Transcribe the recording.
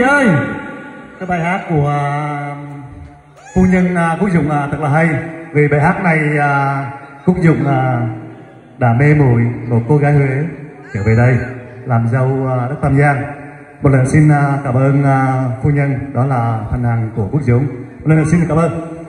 ơi. Cái bài hát của à, phu nhân à, Quốc à, thật là hay. Vì bài hát này à, cũng Quốc đã mê mùi một cô gái Huế trở về đây làm dâu đất Tam Giang. Một lần xin cảm ơn phu nhân đó là thành hàng của Quốc Dũng. Một lần xin cảm ơn.